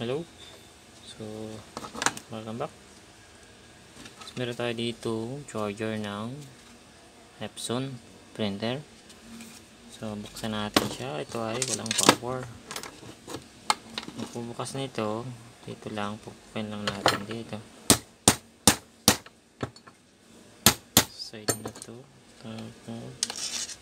Hello. So, welcome back. So, meron tayo dito charger ng Epson printer. So, buksan natin siya. Ito ay walang power. Pagbubukas nito, dito lang, pupukin lang natin dito. Side na to. Tapos,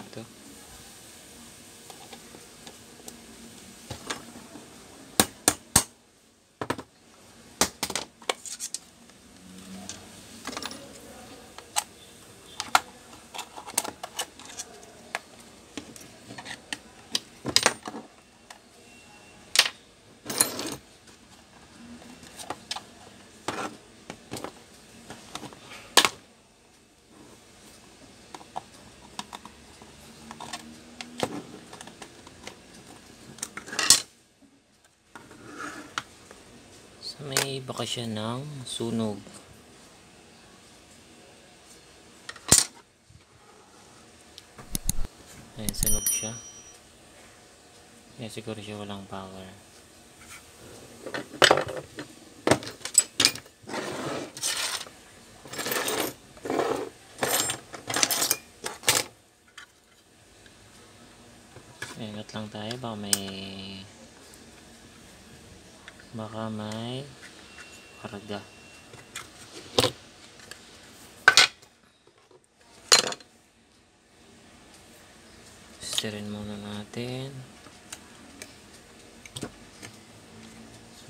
ito. So, siya ng sunog. Ayan, sunog siya. Kaya siguro siya walang power. Ingat lang tayo, baka may baka may karga stirin muna natin.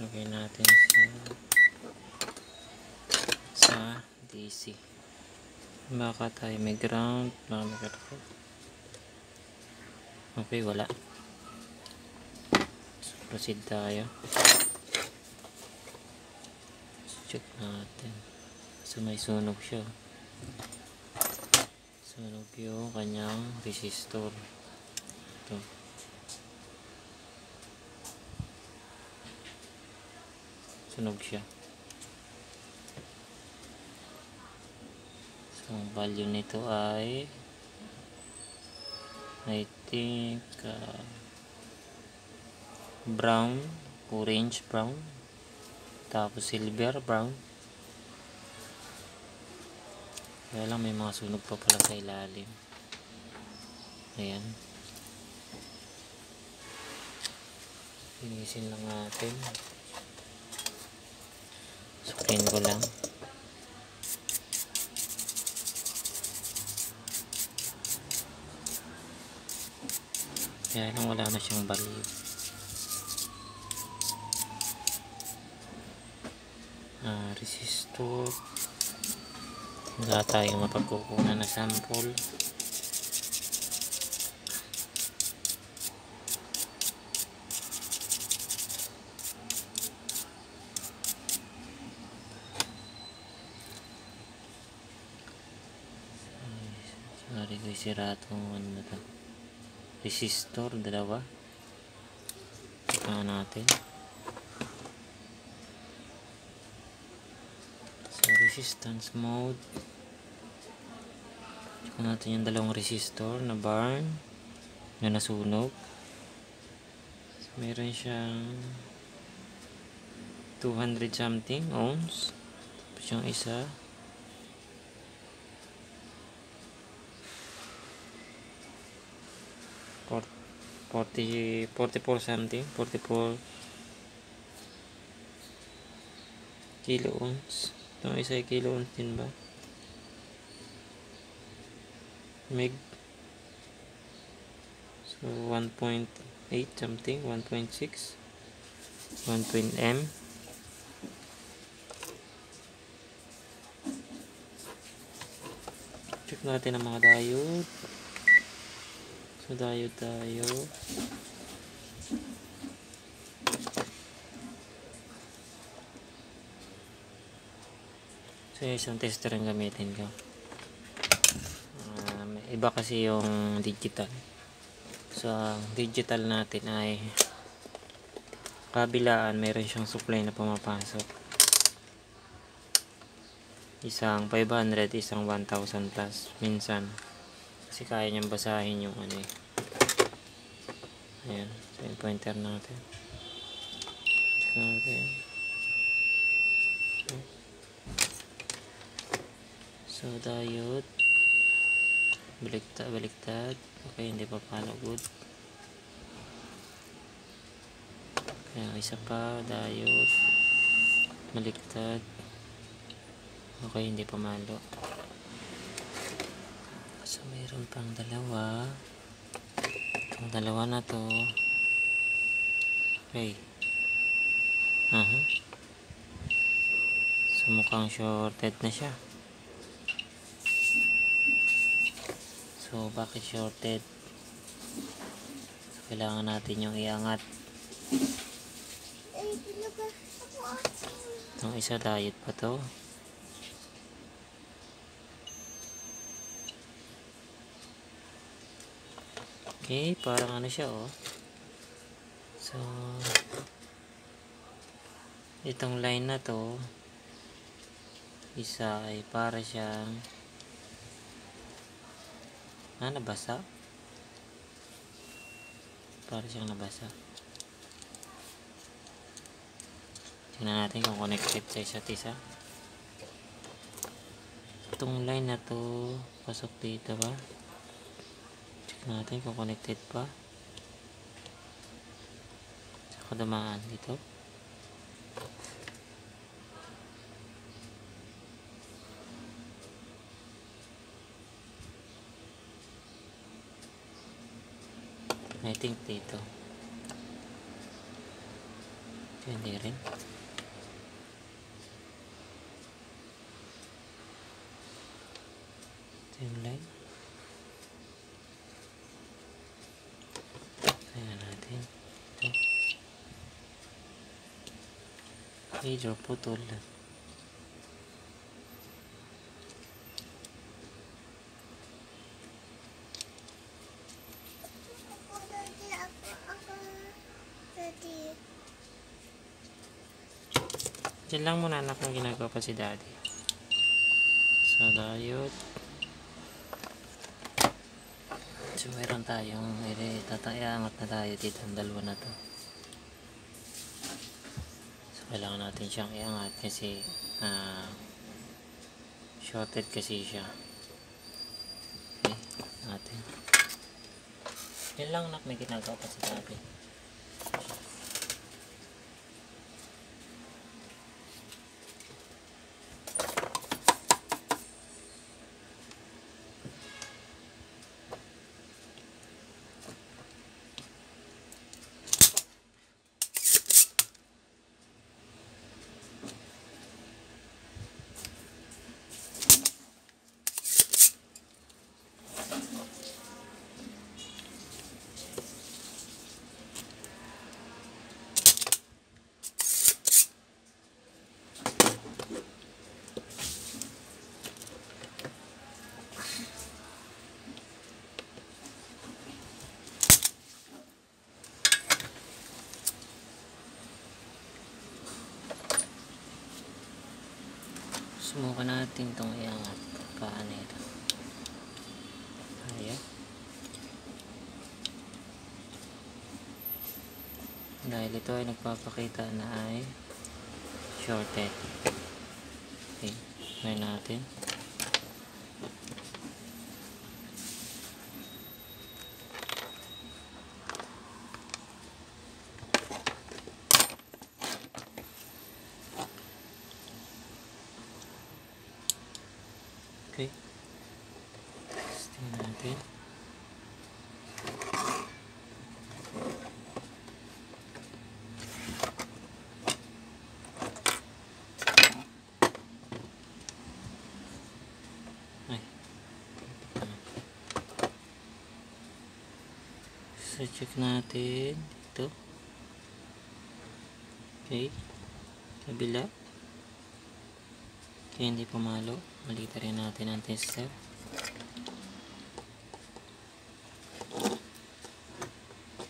Lagay natin sa sa DC baka tayo may ground baka may karga okay wala. So, proceed tayo check natin. So may sunog siya. Sunog yung kanyang resistor. Ito. Sunog siya. So ang value nito ay I think uh, brown. Orange brown tapos silver brown. Kaya lang may mga sunog pa pala sa ilalim. Ayan. Linisin lang natin. Sukin ko lang. Kaya lang wala na siyang value uh, resistor wala tayong mapagkukunan na sample. Sorry ko sira itong ano resistor dalawa. Tingnan natin sa resistance mode. Check natin yung dalawang resistor na burn na nasunog. So, meron siyang 200 something ohms. Tapos yung isa for 40 44 something 44 kilo ohms itong isa ay kilo ohms din ba meg so 1.8 something 1.6 1.m m. Check natin ang mga diode so diode tayo so isang tester ang gamitin ko. Um, iba kasi yung digital. So digital natin ay kabilaan meron siyang supply na pumapasok. Isang 500 isang 1000 plus minsan. Kasi kaya niyang basahin yung ano eh. Ayan so yung pointer natin. Natin. Okay. So, diode. Baliktad, baliktad. Okay, hindi pa pala good. Kaya isa pa, diode. Baliktad. Okay, hindi pa malo. So, mayroon pang dalawa. Itong dalawa na to. Okay. Aha. So, mukhang shorted na siya. So, bakit shorted? Kailangan natin yung iangat. Itong isa diet pa to. Okay, parang ano siya oh. So, itong line na to, isa ay para siyang, ah, nabasa? Para siyang nabasa. Tingnan natin kung connected sa isa't isa. Itong line na to, pasok dito ba? Check natin kung connected pa. Saka dumaan dito. I think dito. Hindi rin. Ito yung line. Kaya natin. Ito. Major putol lang. Diyan lang muna anak ang ginagawa pa si daddy. So, diode. So, meron tayong tatayangat na tayo dito ang dalawa na to. So, kailangan natin siyang iangat kasi ah, shorted kasi siya. Okay, natin. Yan lang nak may ginagawa pa si daddy. Subukan natin itong iangat. Paano ito? Ayan. Dahil ito ay nagpapakita na ay shorted. Okay. Ngayon natin. Okay. Testing natin. Ay. So, check natin. Ito. Okay. Kabila. Kaya hindi pumalo. Malita rin natin ang tester.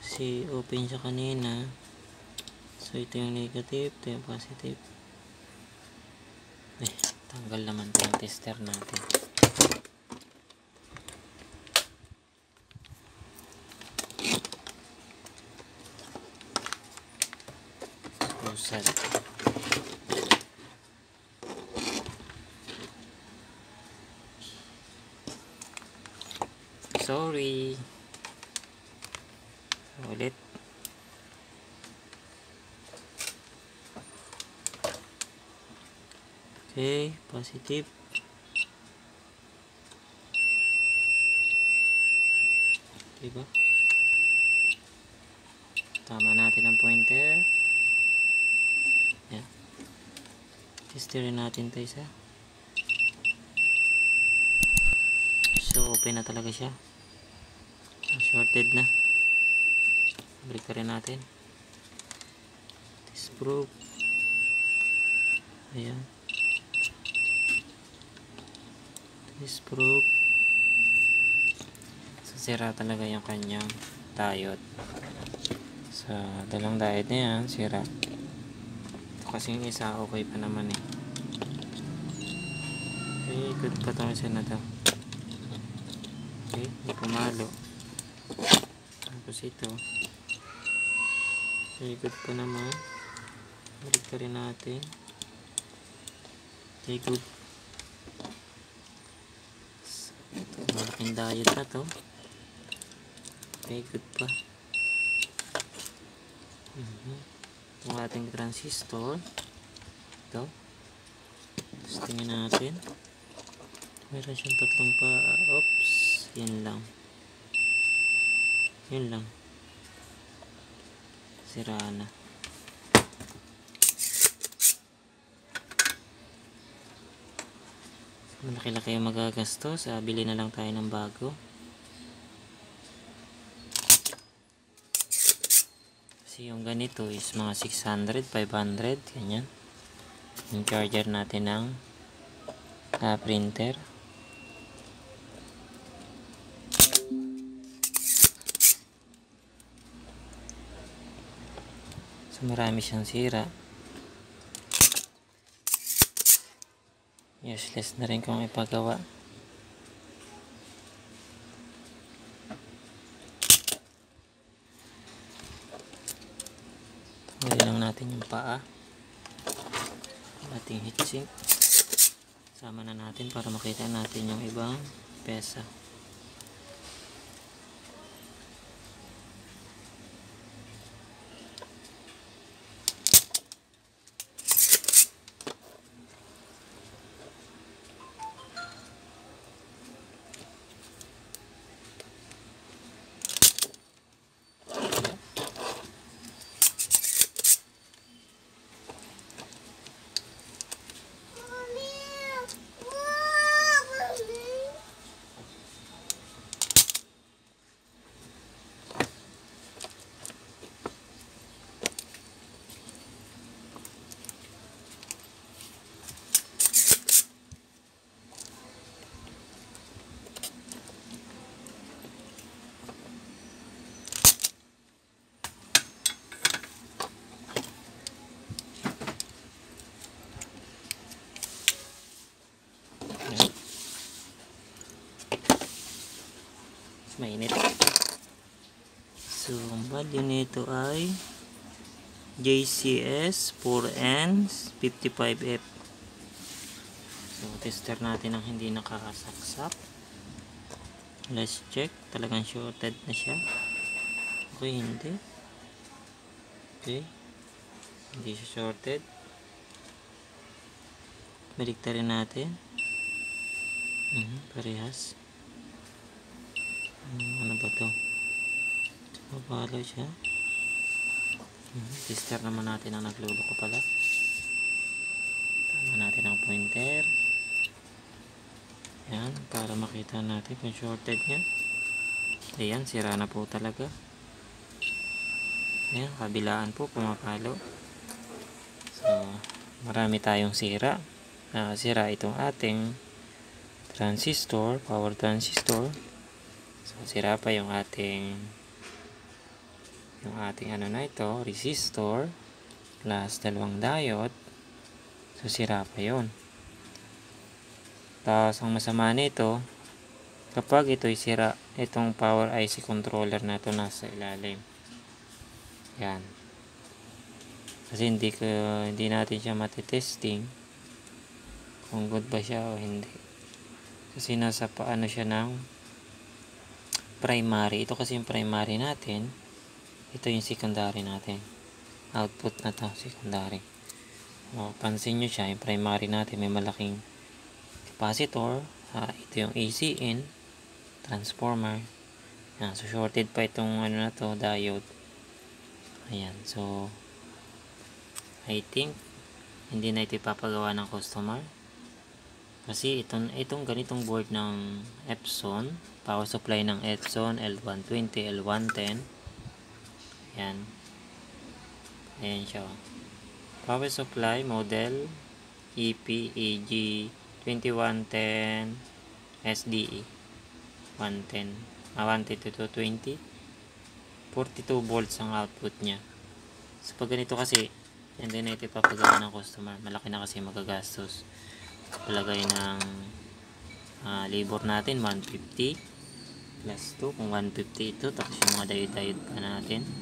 Kasi open siya kanina. So ito yung negative, ito yung positive. Eh, tanggal naman ito yung tester natin. Sorry. Ulit. Okay, positive. Diba? Tama natin ang pointer. Yan. Testerin natin ito isa. So, open na talaga siya. Shorted na. Balik rin natin. Test proof. Ayan. Test proof. So, sira talaga yung kanyang diode. Sa dalang diode na yan, sira. Kasi yung isa, okay pa naman eh. Okay, good pa itong isa na to. Okay, hindi pumalo. Tapos ito. Okay, good pa naman. Balik ka rin natin. Okay, good. So, ito, malaking diode na to. Okay, good pa. Mhm. Yung ating transistor. Ito. Tapos tingnan natin. Meron siyang tatlong pa. Oops. Yan lang. Yun lang. Sira na. Malaki-laki yung magagastos. Ah, bili na lang tayo ng bago. Kasi yung ganito is mga 600, 500, ganyan. Yung charger natin ng ah, printer. So marami siyang sira. Useless na rin kung ipagawa. Tanggalin lang natin yung paa. Ating heatsink. Sama na natin para makita natin yung ibang pesa. Ayan. Mas mainit. So, ang value nito ay JCS 4N 55F. So, tester natin ang hindi nakakasaksak. Let's check. Talagang shorted na siya. Okay, hindi. Okay. Hindi siya shorted. Baliktarin natin. Mhm, parehas. Hmm, ano ba to? Mabalo siya. Mhm, tester naman natin ang nagluloko pala. Tama natin ang pointer. Yan, para makita natin kung shorted nga. Ayan, sira na po talaga. Ayan, kabilaan po, pumapalo. So, marami tayong sira. Nakasira itong ating transistor, power transistor. So, sira pa yung ating yung ating ano na ito, resistor plus dalawang diode. So, sira pa yun. Tapos, ang masama nito, kapag ito'y sira, itong power IC controller na ito nasa ilalim. Yan. Kasi hindi, ko, hindi natin siya matitesting kung good ba siya o hindi. Kasi nasa paano siya ng primary. Ito kasi yung primary natin. Ito yung secondary natin. Output na to, secondary. O, pansin nyo siya, yung primary natin may malaking capacitor. Ah, ito yung ACN, transformer. Yan, so shorted pa itong ano na to, diode. Ayan, so I think hindi na ito ipapagawa ng customer. Kasi itong, itong ganitong board ng Epson, power supply ng Epson L120, L110. Ayan. Ayan siya. oh. Power supply model E EPAG 2110 SDE 110 ah, 110 to 220 42 volts ang output niya. So pag ganito kasi and then ito ipapagawa ng customer malaki na kasi magagastos palagay ng ah, labor natin 150 plus 2 kung 150 ito tapos yung mga diode-diode pa natin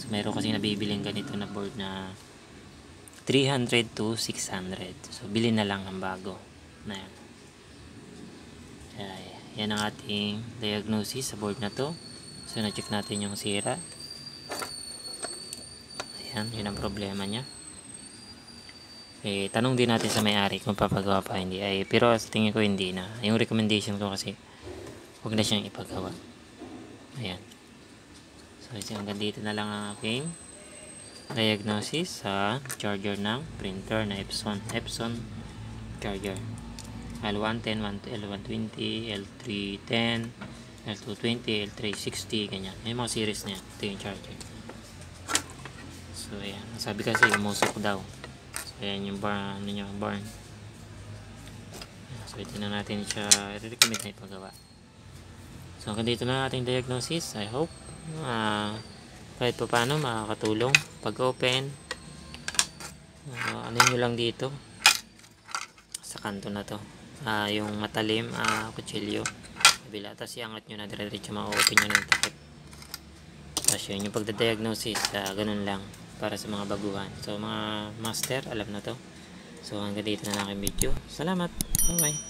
so meron kasi nabibiling ganito na board na 300 to 600 so bilhin na lang ang bago na yan Kaya, yan ang ating diagnosis sa board na to so na-check natin yung sira Ayan, yun ang problema niya. Eh, tanong din natin sa may-ari kung papagawa pa hindi. Ay, pero sa tingin ko hindi na. Yung recommendation ko kasi, huwag na siyang ipagawa. Ayan. So, hanggang dito na lang ang aking diagnosis sa charger ng printer na Epson. Epson charger. L110, L120, L310, L220, L360, ganyan. May mga series na yan. Ito yung charger. So, ayan. Sabi kasi, umusok daw. So, ayan yung barn, ano niya, barn. So, ito na natin siya, i-recommend na ipagawa. So, hanggang dito na ating diagnosis. I hope, ah, kahit pa paano, makakatulong. Pag open, ah, ano nyo lang dito, sa kanto na to. Ah, yung matalim, ah, kutsilyo. Kabila, tapos iangat nyo na, dire-diretso ma-open nyo ng takip. Tapos yun, yung pagda-diagnosis, ah, ganun lang para sa mga baguhan. So, mga master, alam na to. So, hanggang dito na lang ang video. Salamat. Bye-bye.